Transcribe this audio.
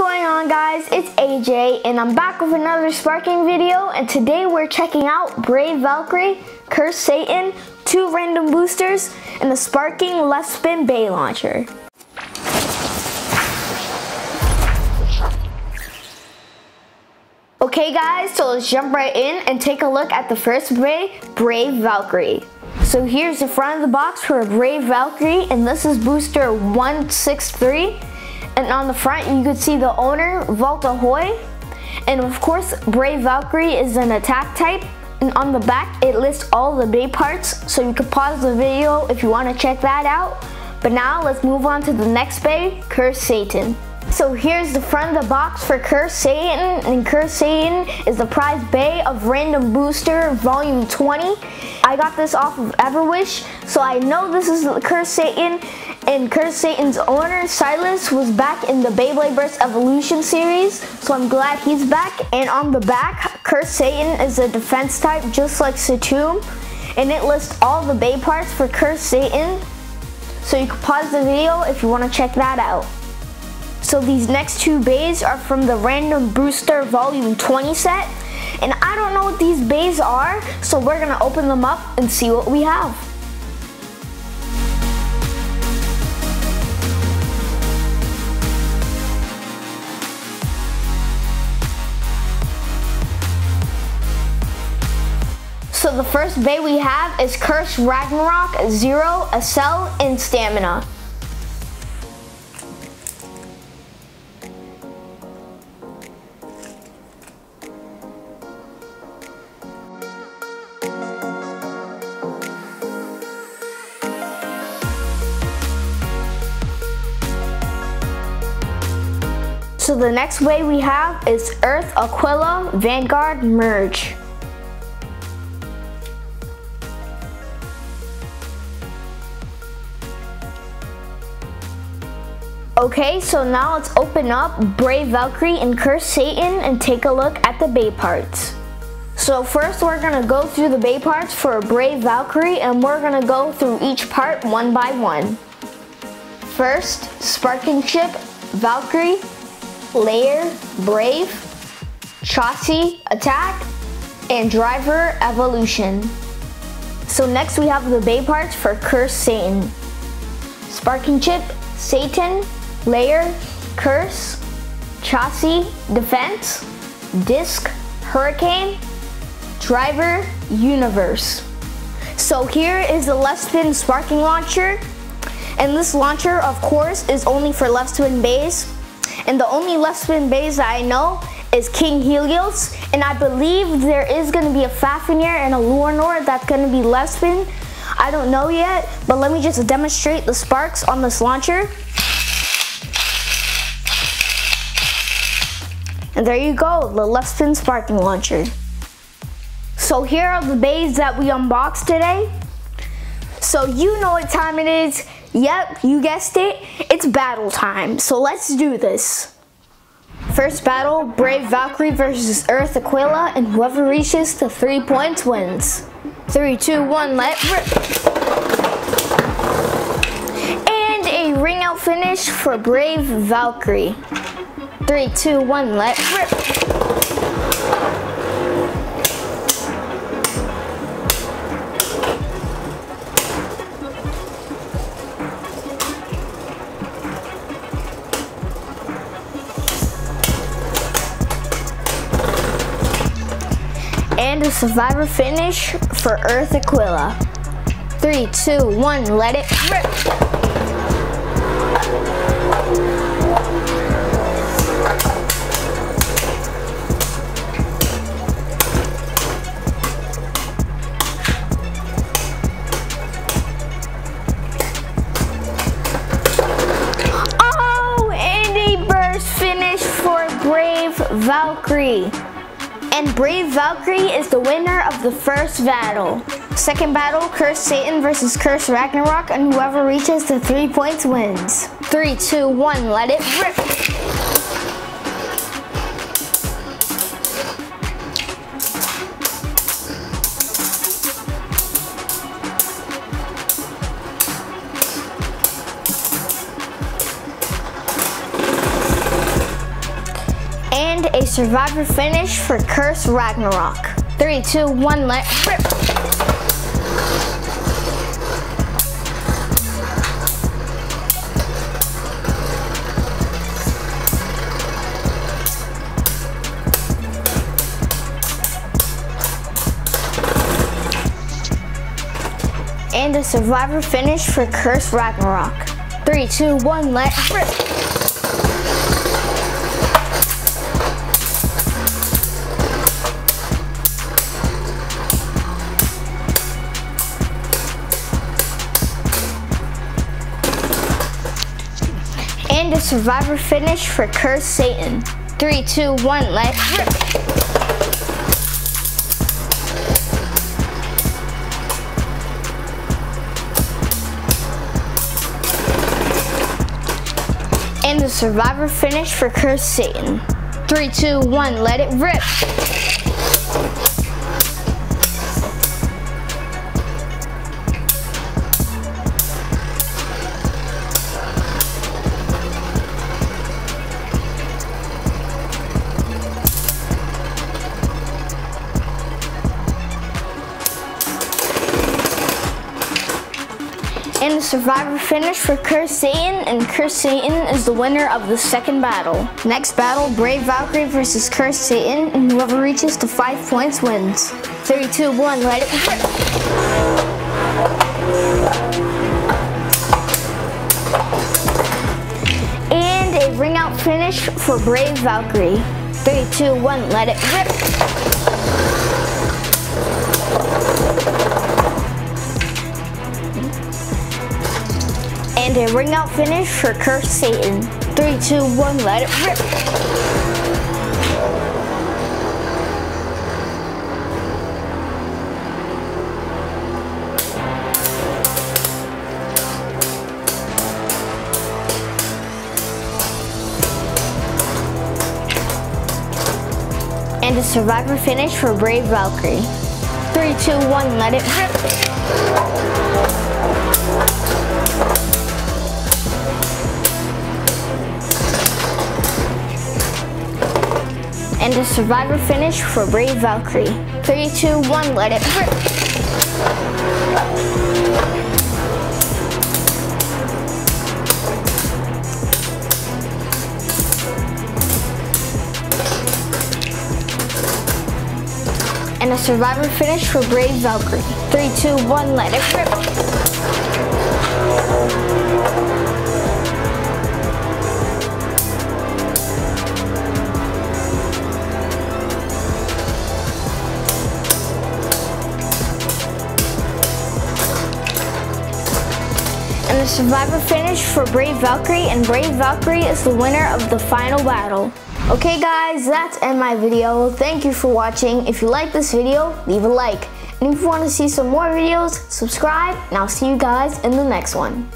going on guys? It's AJ and I'm back with another sparking video and today we're checking out Brave Valkyrie, Curse Satan, two random boosters, and the sparking left spin bey launcher. Okay guys, so let's jump right in and take a look at the first bey, Brave Valkyrie. So here's the front of the box for Brave Valkyrie and this is booster 163 and on the front you could see the owner, Valt Aoi. And of course, Brave Valkyrie is an attack type. And on the back, it lists all the bey parts, so you can pause the video if you want to check that out. But now let's move on to the next bey, Curse Satan. So here's the front of the box for Curse Satan, and Curse Satan is the prize bey of Random Booster Volume 20. I got this off of Everwish, so I know this is Curse Satan, and Curse Satan's owner, Silas, was back in the Beyblade Burst Evolution series, so I'm glad he's back. And on the back, Curse Satan is a defense type just like Satomb, and it lists all the bey parts for Curse Satan, so you can pause the video if you want to check that out. So these next two beys are from the Random Booster Volume 20 set, and I don't know what these beys are, so we're gonna open them up and see what we have. So the first bay we have is Curse Ragnaruk, Zero, Accel, and Stamina. So the next way we have is Earth Aquila Vanguard Merge. Okay, so now let's open up Brave Valkyrie and Curse Satan and take a look at the bey parts. So first we're gonna go through the bey parts for Brave Valkyrie and we're gonna go through each part one by one. First, Sparking Chip, Valkyrie, Layer, Brave, Chassis, Attack, and Driver, Evolution. So next we have the bey parts for Curse Satan. Sparking Chip, Satan, Layer, Curse, Chassis, Defense, Disc, Hurricane, Driver, Universe. So here is the left spin sparking launcher. And this launcher, of course, is only for left spin beys. And the only left spin beys that I know is King Helios. And I believe there is gonna be a Fafnir and a Luinor that's gonna be left spin. I don't know yet, but let me just demonstrate the sparks on this launcher. And there you go, the left spin sparking launcher. So here are the beys that we unboxed today. So you know what time it is. Yep, you guessed it. It's battle time. So let's do this. First battle, Brave Valkyrie versus Earth Aquila, and whoever reaches the three points wins. Three, two, one, let rip. And a ring out finish for Brave Valkyrie. Three, two, one, let rip. And a survivor finish for Earth Aquila. Three, two, one, let it rip. Oh, Valkyrie. And Brave Valkyrie is the winner of the first battle. Second battle, Curse Satan versus Curse Ragnaruk, and whoever reaches the three points wins. Three, two, one, let it rip. Survivor finish for Curse Ragnaruk. Three, two, one, let rip. and a survivor finish for Curse Ragnaruk. Three, two, one, let rip. A survivor finish for Curse Satan. Three, two, one, let it rip. And the survivor finish for Curse Satan. Three, two, one, let it rip. And the survivor finish for Curse Satan, and Curse Satan is the winner of the second battle. Next battle, Brave Valkyrie versus Curse Satan, and whoever reaches to five points wins. Three, two, one, let it rip. And a ring out finish for Brave Valkyrie. 32-1, let it rip. And a ring out finish for Curse Satan. Three, two, one, let it rip. And a survivor finish for Brave Valkyrie. Three, two, one, let it rip. And a survivor finish for Brave Valkyrie. Three, two, one, let it rip. And a survivor finish for Brave Valkyrie. Three, two, one, let it rip. Survivor finish for Brave Valkyrie, and Brave Valkyrie is the winner of the final battle. Okay guys, that's end my video. Thank you for watching. If you like this video, leave a like. And if you want to see some more videos, subscribe, and I'll see you guys in the next one.